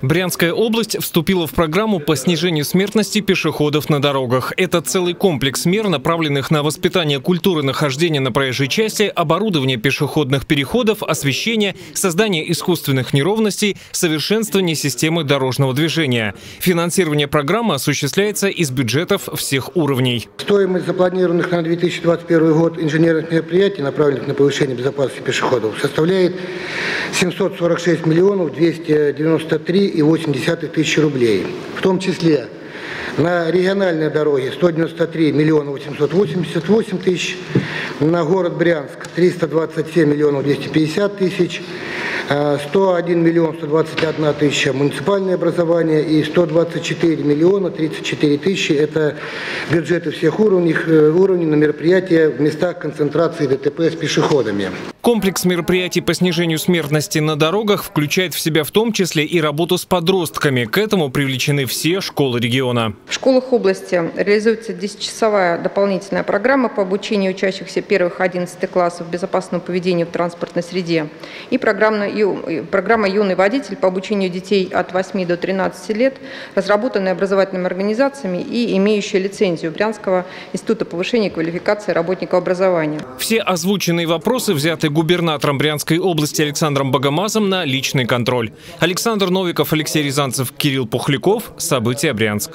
Брянская область вступила в программу по снижению смертности пешеходов на дорогах. Это целый комплекс мер, направленных на воспитание культуры нахождения на проезжей части, оборудование пешеходных переходов, освещение, создание искусственных неровностей, совершенствование системы дорожного движения. Финансирование программы осуществляется из бюджетов всех уровней. Стоимость запланированных на 2021 год инженерных мероприятий, направленных на повышение безопасности пешеходов, составляет 746 миллионов 293 2,8 тысячи рублей. В том числе на региональной дороге 193 миллиона 888 тысяч, на город Брянск 327 миллионов 250 тысяч, 101 миллион 121 тысяча муниципальное образование и 124 миллиона 34 тысячи – это бюджеты всех уровней, э, уровней на мероприятия в местах концентрации ДТП с пешеходами. Комплекс мероприятий по снижению смертности на дорогах включает в себя в том числе и работу с подростками. К этому привлечены все школы региона. В школах области реализуется 10-часовая дополнительная программа по обучению учащихся первых 11 классов безопасному поведению в транспортной среде и программа, программа «Юный водитель» по обучению детей от 8 до 13 лет, разработанная образовательными организациями и имеющая лицензию Брянского института повышения квалификации работников образования. Все озвученные вопросы взяты губернатором Брянской области Александром Богомазом на личный контроль. Александр Новиков, Алексей Рязанцев, Кирилл Пухляков. События Брянск.